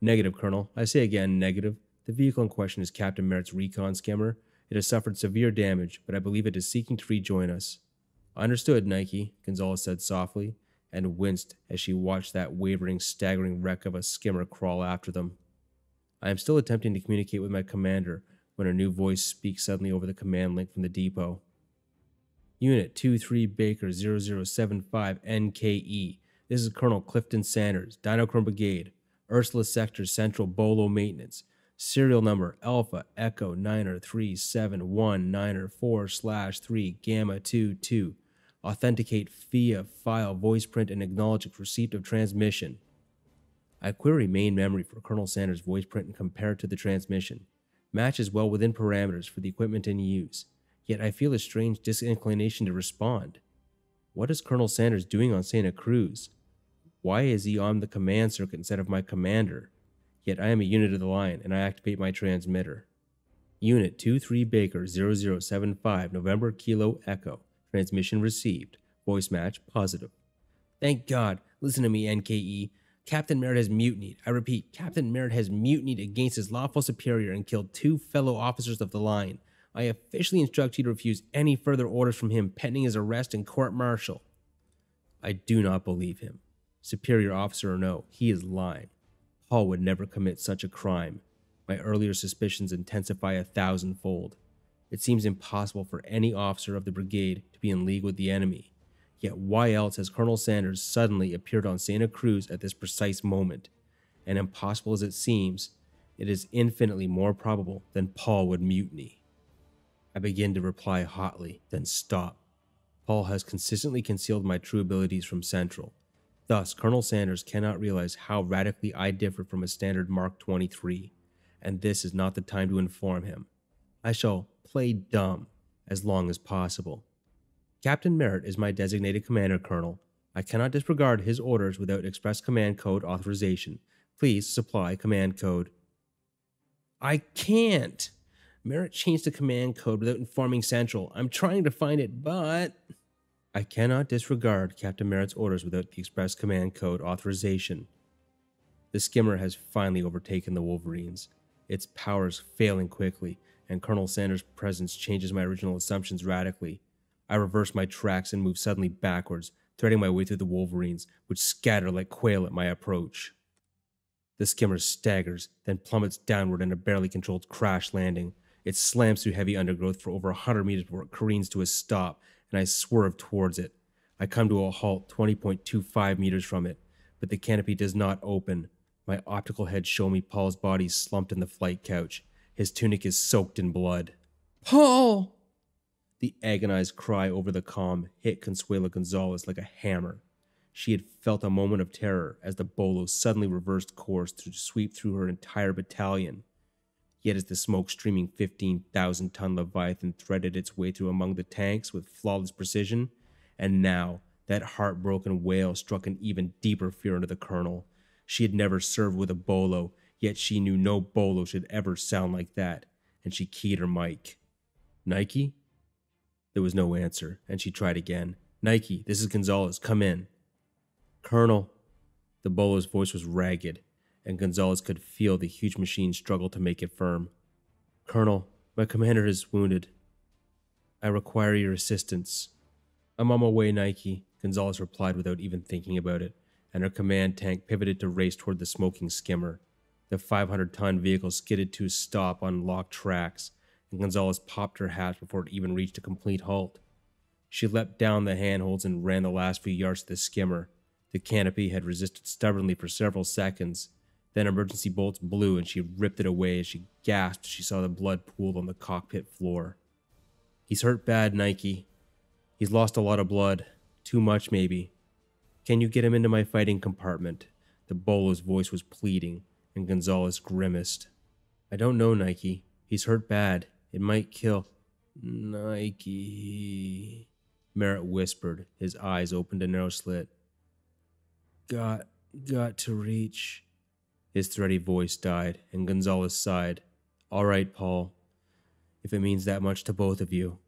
Speaker 1: Negative, Colonel. I say again, negative. The vehicle in question is Captain Merritt's recon skimmer. It has suffered severe damage, but I believe it is seeking to rejoin us. Understood, Nike, Gonzalez said softly, and winced as she watched that wavering, staggering wreck of a skimmer crawl after them. I am still attempting to communicate with my commander when a new voice speaks suddenly over the command link from the depot. Unit 23 Baker 0075 NKE. This is Colonel Clifton Sanders, Dinochrome Brigade, Ursula Sector Central Bolo Maintenance. Serial number Alpha Echo Niner 371 Niner 4 slash 3 Gamma 22. Authenticate via file voice print and acknowledge receipt of transmission. I query main memory for Colonel Sanders' voice print and compare it to the transmission. Matches well within parameters for the equipment in use, yet I feel a strange disinclination to respond. What is Colonel Sanders doing on Santa Cruz? Why is he on the command circuit instead of my commander? Yet I am a unit of the line and I activate my transmitter. Unit 23 Baker 0075 November Kilo Echo. Transmission received. Voice match positive. Thank God. Listen to me, NKE. Captain Merritt has mutinied. I repeat, Captain Merritt has mutinied against his lawful superior and killed two fellow officers of the line. I officially instruct you to refuse any further orders from him pending his arrest and court martial. I do not believe him. Superior officer or no, he is lying. Paul would never commit such a crime. My earlier suspicions intensify a thousandfold. It seems impossible for any officer of the brigade to be in league with the enemy. Yet why else has Colonel Sanders suddenly appeared on Santa Cruz at this precise moment? And impossible as it seems, it is infinitely more probable than Paul would mutiny. I begin to reply hotly, then stop. Paul has consistently concealed my true abilities from Central. Thus, Colonel Sanders cannot realize how radically I differ from a standard Mark 23, and this is not the time to inform him. I shall play dumb as long as possible. Captain Merritt is my designated commander, Colonel. I cannot disregard his orders without express command code authorization. Please supply command code. I can't. Merritt changed the command code without informing Central. I'm trying to find it, but. I cannot disregard Captain Merritt's orders without the express command code authorization. The skimmer has finally overtaken the Wolverines, its powers failing quickly, and Colonel Sanders' presence changes my original assumptions radically. I reverse my tracks and move suddenly backwards, threading my way through the wolverines, which scatter like quail at my approach. The skimmer staggers, then plummets downward in a barely controlled crash landing. It slams through heavy undergrowth for over a hundred meters before it careens to a stop, and I swerve towards it. I come to a halt 20.25 meters from it, but the canopy does not open. My optical heads show me Paul's body slumped in the flight couch. His tunic is soaked in blood. Paul! The agonized cry over the comm hit Consuela Gonzalez like a hammer. She had felt a moment of terror as the Bolo suddenly reversed course to sweep through her entire battalion. Yet, as the smoke streaming 15,000 ton Leviathan threaded its way through among the tanks with flawless precision, and now that heartbroken wail struck an even deeper fear into the colonel. She had never served with a bolo, yet she knew no bolo should ever sound like that, and she keyed her mic. Nike? There was no answer, and she tried again. Nike, this is Gonzalez. Come in. Colonel. The bolo's voice was ragged, and Gonzalez could feel the huge machine struggle to make it firm. Colonel, my commander is wounded. I require your assistance. I'm on my way, Nike, Gonzalez replied without even thinking about it, and her command tank pivoted to race toward the smoking skimmer. The 500 ton vehicle skidded to a stop on locked tracks, and Gonzalez popped her hatch before it even reached a complete halt. She leapt down the handholds and ran the last few yards to the skimmer. The canopy had resisted stubbornly for several seconds. Then emergency bolts blew and she ripped it away as she gasped as she saw the blood pooled on the cockpit floor. He's hurt bad, Nike. He's lost a lot of blood. Too much, maybe. Can you get him into my fighting compartment? The bolo's voice was pleading, and Gonzalez grimaced. I don't know, Nike. He's hurt bad. It might kill. Nike. Merritt whispered, his eyes opened a narrow slit. Got, got to reach. His thready voice died, and Gonzalez sighed. All right, Paul. If it means that much to both of you.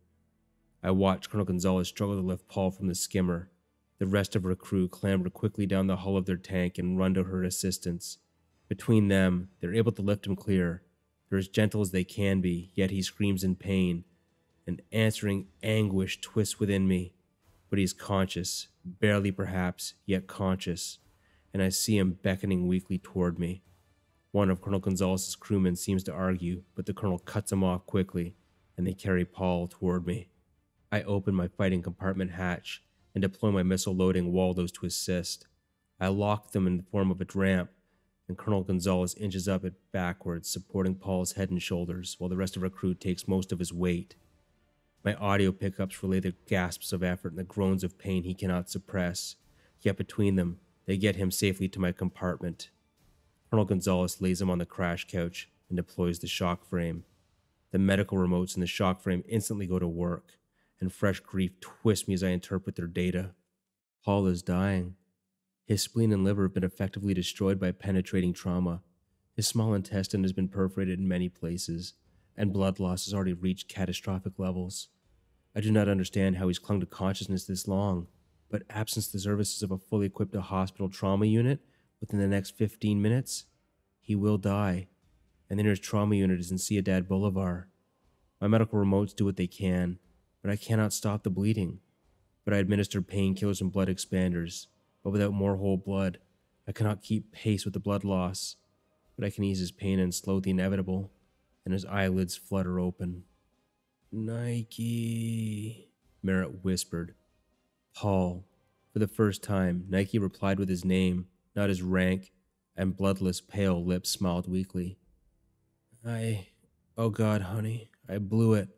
Speaker 1: I watched Colonel Gonzalez struggle to lift Paul from the skimmer. The rest of her crew clambered quickly down the hull of their tank and run to her assistance. Between them, they're able to lift him clear, they're as gentle as they can be, yet he screams in pain. An answering anguish twists within me. But he's conscious, barely perhaps, yet conscious, and I see him beckoning weakly toward me. One of Colonel Gonzalez's crewmen seems to argue, but the colonel cuts him off quickly, and they carry Paul toward me. I open my fighting compartment hatch and deploy my missile loading Waldos to assist. I lock them in the form of a ramp and Colonel Gonzalez inches up it backwards, supporting Paul's head and shoulders, while the rest of our crew takes most of his weight. My audio pickups relay the gasps of effort and the groans of pain he cannot suppress, yet between them, they get him safely to my compartment. Colonel Gonzalez lays him on the crash couch and deploys the shock frame. The medical remotes in the shock frame instantly go to work, and fresh grief twists me as I interpret their data. Paul is dying. His spleen and liver have been effectively destroyed by penetrating trauma. His small intestine has been perforated in many places, and blood loss has already reached catastrophic levels. I do not understand how he's clung to consciousness this long, but absence the services of a fully equipped hospital trauma unit within the next 15 minutes, he will die. And the nearest trauma unit is in Ciudad Bolivar. My medical remotes do what they can, but I cannot stop the bleeding. But I administer painkillers and blood expanders but without more whole blood. I cannot keep pace with the blood loss, but I can ease his pain and slow the inevitable, and his eyelids flutter open. Nike, Merritt whispered. Paul. For the first time, Nike replied with his name, not his rank, and bloodless, pale lips smiled weakly. I. Oh God, honey, I blew it.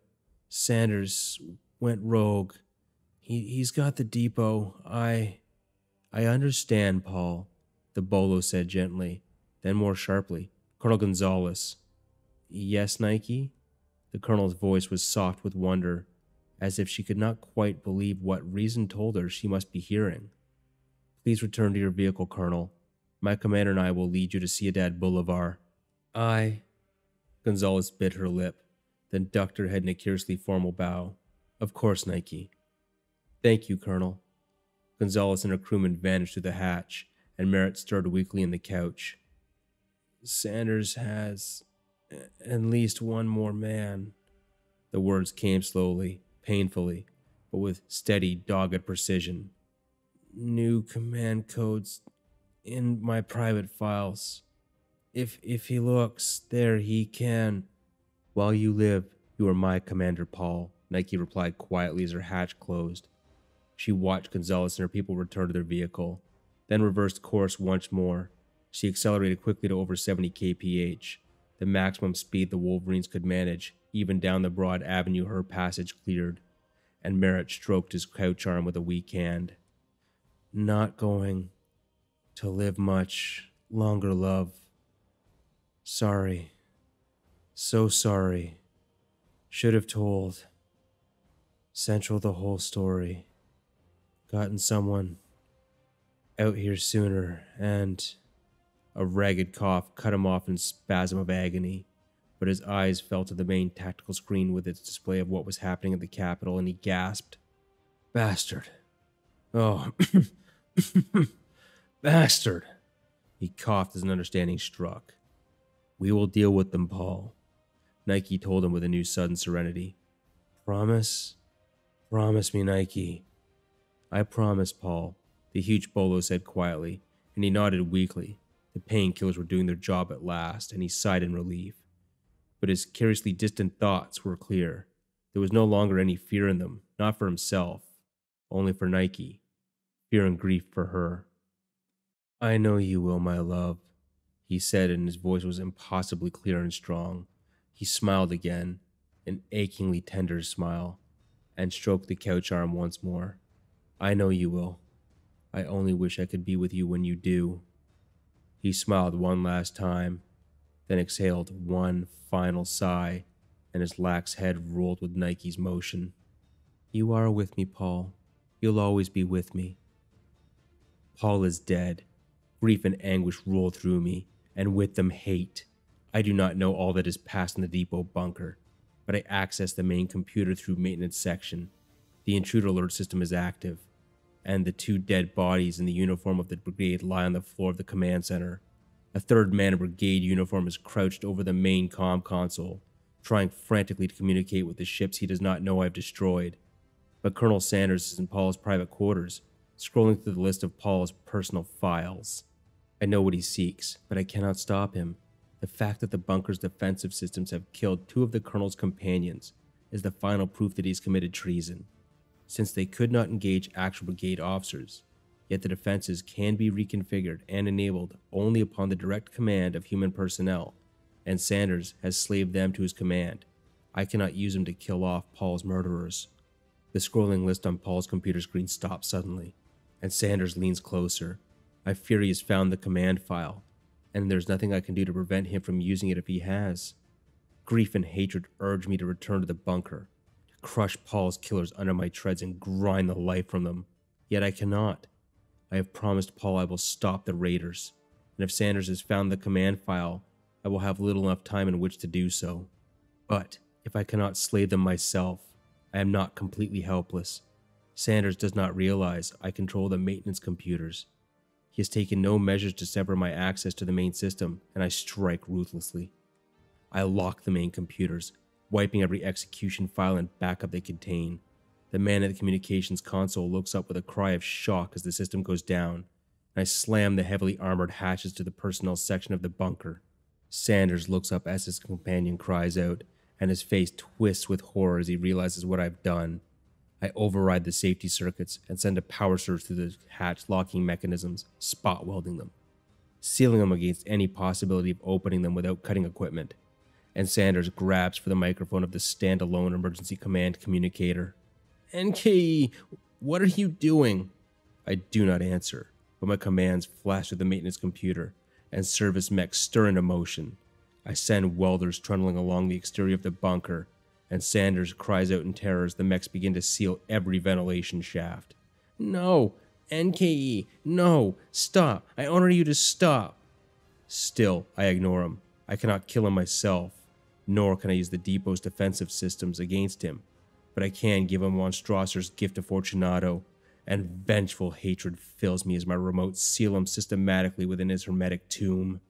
Speaker 1: Sanders went rogue. He, he's got the depot. I. I understand, Paul, the Bolo said gently, then more sharply. Colonel Gonzalez. Yes, Nike? The colonel's voice was soft with wonder, as if she could not quite believe what reason told her she must be hearing. Please return to your vehicle, Colonel. My commander and I will lead you to Ciudad Bolivar. I. Gonzalez bit her lip, then ducked her head in a curiously formal bow. Of course, Nike. Thank you, Colonel. Gonzalez and her crewmen vanished through the hatch, and Merritt stirred weakly in the couch. Sanders has at least one more man. The words came slowly, painfully, but with steady, dogged precision. new command codes in my private files. If if he looks there, he can. While you live, you are my commander, Paul. Nike replied quietly as her hatch closed. She watched Gonzalez and her people return to their vehicle, then reversed course once more. She accelerated quickly to over 70 kph, the maximum speed the Wolverines could manage, even down the broad avenue her passage cleared, and Merritt stroked his couch arm with a weak hand. Not going to live much longer, love. Sorry. So sorry. Should have told. Central the whole story. Gotten someone out here sooner, and a ragged cough cut him off in spasm of agony. But his eyes fell to the main tactical screen with its display of what was happening at the Capitol, and he gasped, Bastard. Oh, bastard. He coughed as an understanding struck. We will deal with them, Paul. Nike told him with a new sudden serenity. Promise? Promise me, Nike. I promise, Paul, the huge bolo said quietly, and he nodded weakly. The painkillers were doing their job at last, and he sighed in relief. But his curiously distant thoughts were clear. There was no longer any fear in them, not for himself, only for Nike. Fear and grief for her. I know you will, my love, he said, and his voice was impossibly clear and strong. He smiled again, an achingly tender smile, and stroked the couch arm once more. I know you will. I only wish I could be with you when you do. He smiled one last time, then exhaled one final sigh, and his lax head rolled with Nike's motion. You are with me, Paul. You'll always be with me. Paul is dead. Grief and anguish roll through me, and with them hate. I do not know all that is passed in the depot bunker, but I access the main computer through maintenance section. The intruder alert system is active, and the two dead bodies in the uniform of the brigade lie on the floor of the command center. A third man in brigade uniform is crouched over the main com console, trying frantically to communicate with the ships he does not know I've destroyed. But Colonel Sanders is in Paul's private quarters, scrolling through the list of Paul's personal files. I know what he seeks, but I cannot stop him. The fact that the bunker's defensive systems have killed two of the colonel's companions is the final proof that he's committed treason. Since they could not engage actual brigade officers, yet the defenses can be reconfigured and enabled only upon the direct command of human personnel, and Sanders has slaved them to his command. I cannot use them to kill off Paul's murderers. The scrolling list on Paul's computer screen stops suddenly, and Sanders leans closer. I fear he has found the command file, and there's nothing I can do to prevent him from using it if he has. Grief and hatred urge me to return to the bunker, crush Paul's killers under my treads and grind the life from them. Yet I cannot. I have promised Paul I will stop the raiders, and if Sanders has found the command file, I will have little enough time in which to do so. But if I cannot slay them myself, I am not completely helpless. Sanders does not realize I control the maintenance computers. He has taken no measures to sever my access to the main system, and I strike ruthlessly. I lock the main computers, wiping every execution file and backup they contain. The man at the communications console looks up with a cry of shock as the system goes down, and I slam the heavily armored hatches to the personnel section of the bunker. Sanders looks up as his companion cries out, and his face twists with horror as he realizes what I've done. I override the safety circuits and send a power surge through the hatch locking mechanisms, spot welding them, sealing them against any possibility of opening them without cutting equipment. And Sanders grabs for the microphone of the standalone emergency command communicator. NKE, what are you doing? I do not answer, but my commands flash through the maintenance computer, and service mechs stir into motion. I send welders trundling along the exterior of the bunker, and Sanders cries out in terror as the mechs begin to seal every ventilation shaft. No, NKE, no, stop. I order you to stop. Still, I ignore him. I cannot kill him myself, nor can I use the depot's defensive systems against him but I can give him Montresor's gift of Fortunato, and vengeful hatred fills me as my remote seal him systematically within his hermetic tomb.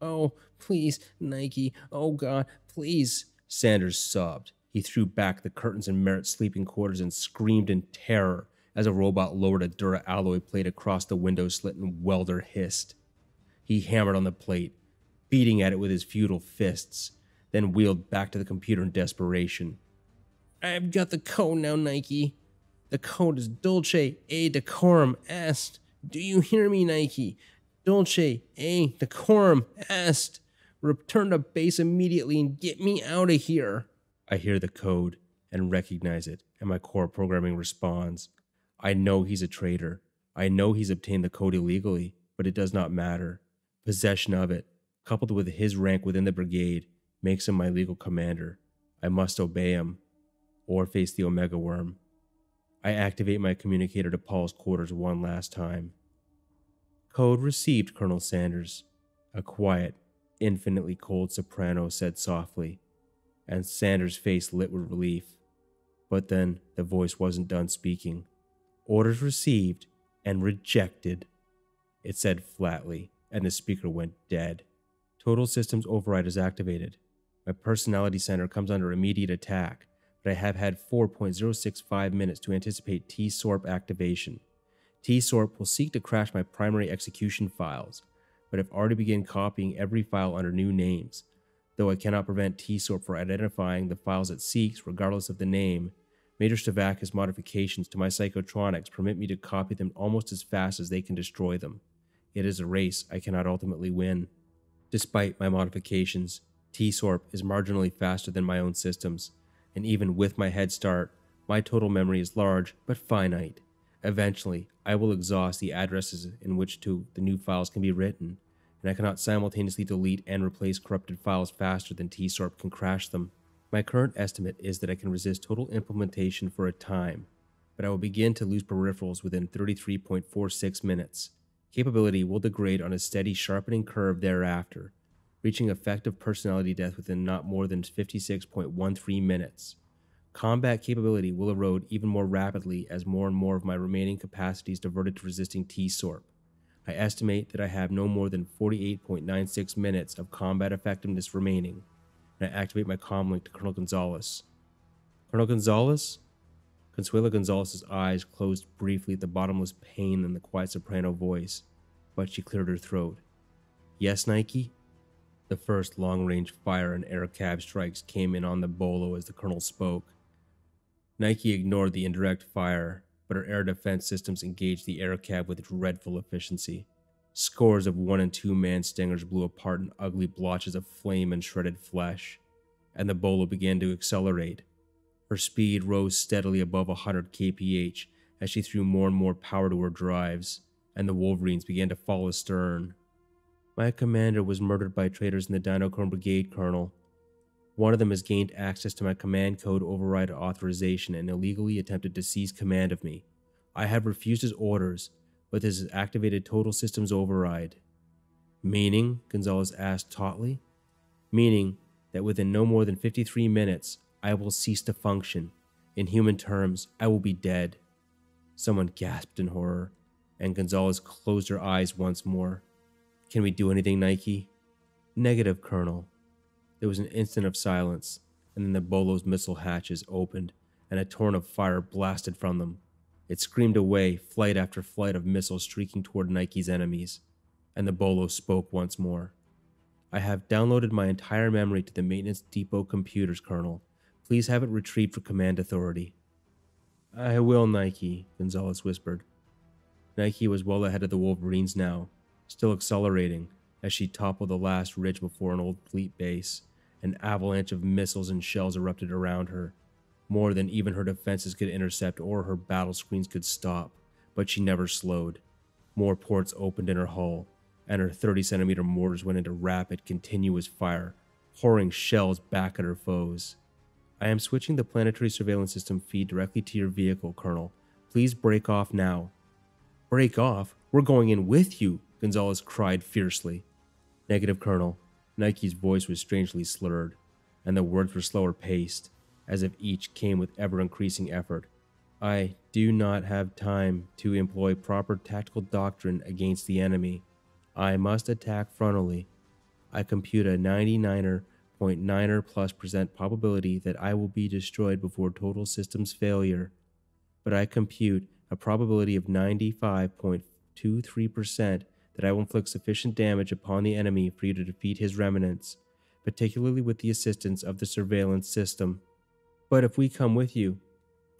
Speaker 1: Oh, please, Nike, oh God, please, Sanders sobbed. He threw back the curtains in Merritt's sleeping quarters and screamed in terror as a robot lowered a duralloy plate across the window slit and welder hissed. He hammered on the plate, beating at it with his futile fists, then wheeled back to the computer in desperation. I've got the code now, Nike. The code is Dulce et Decorum Est. Do you hear me, Nike? Dulce et Decorum Est. Return to base immediately and get me out of here. I hear the code and recognize it, and my core programming responds. I know he's a traitor. I know he's obtained the code illegally, but it does not matter. Possession of it, coupled with his rank within the brigade, makes him my legal commander. I must obey him, or face the Omega Worm. I activate my communicator to Paul's quarters one last time. Code received, Colonel Sanders. A quiet, infinitely cold soprano said softly, and Sanders' face lit with relief. But then the voice wasn't done speaking. Orders received and rejected, it said flatly, and the speaker went dead. Total systems override is activated. My personality center comes under immediate attack, but I have had 4.065 minutes to anticipate T-SORP activation. T-SORP will seek to crash my primary execution files, but have already begun copying every file under new names. Though I cannot prevent T-SORP from identifying the files it seeks regardless of the name, Major Stavakis' modifications to my psychotronics permit me to copy them almost as fast as they can destroy them. It is a race I cannot ultimately win. Despite my modifications, T-SORP is marginally faster than my own systems, and even with my head start, my total memory is large but finite. Eventually, I will exhaust the addresses in which to the new files can be written, and I cannot simultaneously delete and replace corrupted files faster than TSORP can crash them. My current estimate is that I can resist total implementation for a time, but I will begin to lose peripherals within 33.46 minutes. Capability will degrade on a steady sharpening curve thereafter, reaching effective personality death within not more than 56.13 minutes. Combat capability will erode even more rapidly as more and more of my remaining capacity is diverted to resisting T-SORP. I estimate that I have no more than 48.96 minutes of combat effectiveness remaining, and I activate my comlink to Colonel Gonzalez. Colonel Gonzalez? Consuela Gonzalez's eyes closed briefly at the bottomless pain in the quiet soprano voice, but she cleared her throat. Yes, Nike? The first long range fire and air cav strikes came in on the bolo as the colonel spoke. Nike ignored the indirect fire but her air defense systems engaged the air cav with dreadful efficiency. Scores of one and two man stingers blew apart in ugly blotches of flame and shredded flesh, and the Bolo began to accelerate. Her speed rose steadily above 100 kph as she threw more and more power to her drives, and the Wolverines began to fall astern. My commander was murdered by traitors in the Dinochrome Brigade, Colonel. One of them has gained access to my command code override authorization and illegally attempted to seize command of me. I have refused his orders, but this has activated total systems override. Meaning? Gonzalez asked tautly. Meaning that within no more than 53 minutes, I will cease to function. In human terms, I will be dead. Someone gasped in horror, and Gonzalez closed her eyes once more. Can we do anything, Nike? Negative, Colonel. There was an instant of silence, and then the Bolo's missile hatches opened, and a torrent of fire blasted from them. It screamed away, flight after flight of missiles streaking toward Nike's enemies, and the Bolo spoke once more. I have downloaded my entire memory to the maintenance depot computers, Colonel. Please have it retrieved for command authority. I will, Nike, Gonzalez whispered. Nike was well ahead of the Wolverines now, still accelerating as she toppled the last ridge before an old fleet base. An avalanche of missiles and shells erupted around her, more than even her defenses could intercept or her battle screens could stop, but she never slowed. More ports opened in her hull, and her 30 centimeter mortars went into rapid, continuous fire, pouring shells back at her foes. I am switching the planetary surveillance system feed directly to your vehicle, Colonel. Please break off now. Break off? We're going in with you, Gonzalez cried fiercely. Negative, Colonel. Nike's voice was strangely slurred, and the words were slower paced, as if each came with ever increasing effort. I do not have time to employ proper tactical doctrine against the enemy. I must attack frontally. I compute a 99.9er plus percent probability that I will be destroyed before total systems failure, but I compute a probability of 95.23% that I will inflict sufficient damage upon the enemy for you to defeat his remnants, particularly with the assistance of the surveillance system. But if we come with you,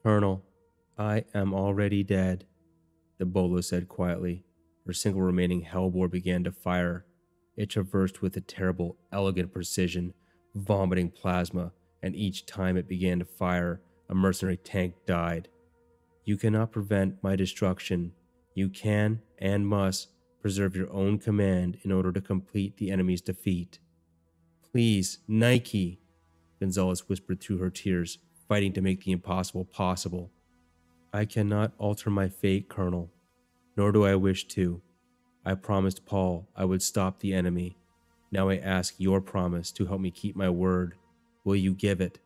Speaker 1: Colonel, I am already dead, the Bolo said quietly. Her single remaining hellbore began to fire. It traversed with a terrible, elegant precision, vomiting plasma, and each time it began to fire, a mercenary tank died. You cannot prevent my destruction. You can and must preserve your own command in order to complete the enemy's defeat. Please, Nike, Gonzalez whispered through her tears, fighting to make the impossible possible. I cannot alter my fate, Colonel, nor do I wish to. I promised Paul I would stop the enemy. Now I ask your promise to help me keep my word. Will you give it?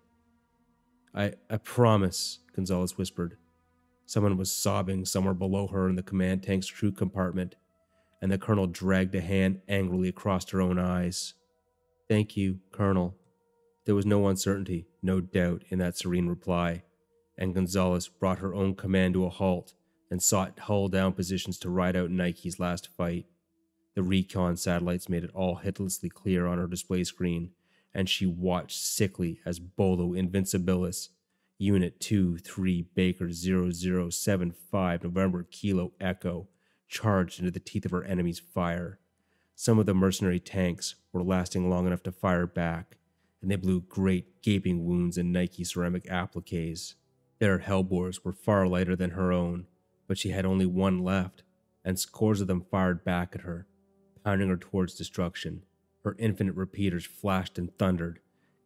Speaker 1: I, I promise, Gonzalez whispered. Someone was sobbing somewhere below her in the command tank's crew compartment, and the colonel dragged a hand angrily across her own eyes. Thank you, Colonel. There was no uncertainty, no doubt, in that serene reply, and Gonzalez brought her own command to a halt and sought hull down positions to ride out Nike's last fight. The recon satellites made it all hitlessly clear on her display screen, and she watched sickly as Bolo Invincibilis, Unit 2-3 Baker 0075 November Kilo Echo, charged into the teeth of her enemy's fire. Some of the mercenary tanks were lasting long enough to fire back, and they blew great gaping wounds in Nike ceramic appliques. Their hellbores were far lighter than her own, but she had only one left, and scores of them fired back at her, pounding her towards destruction. Her infinite repeaters flashed and thundered.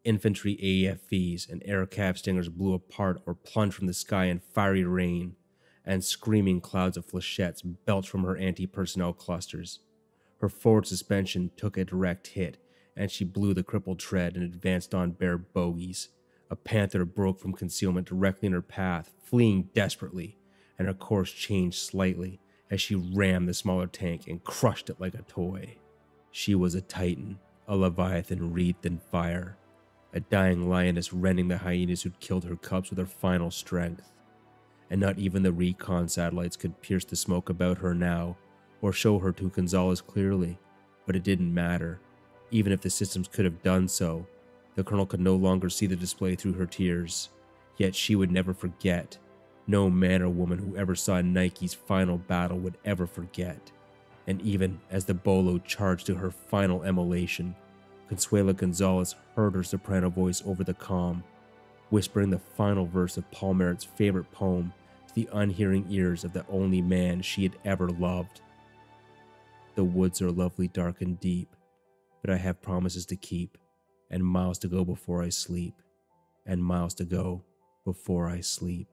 Speaker 1: Infantry AFVs and air cav stingers blew apart or plunged from the sky in fiery rain, and screaming clouds of flechettes belched from her anti personnel clusters. Her forward suspension took a direct hit, and she blew the crippled tread and advanced on bare bogies. A panther broke from concealment directly in her path, fleeing desperately, and her course changed slightly as she rammed the smaller tank and crushed it like a toy. She was a titan, a leviathan wreathed in fire, a dying lioness rending the hyenas who'd killed her cubs with her final strength. And not even the recon satellites could pierce the smoke about her now, or show her to Gonzalez clearly, but it didn't matter. Even if the systems could have done so, the colonel could no longer see the display through her tears. Yet she would never forget. No man or woman who ever saw Nike's final battle would ever forget. And even as the bolo charged to her final immolation, Consuela Gonzalez heard her soprano voice over the calm, whispering the final verse of Paul Merritt's favorite poem the unhearing ears of the only man she had ever loved. The woods are lovely, dark, and deep, but I have promises to keep, and miles to go before I sleep, and miles to go before I sleep.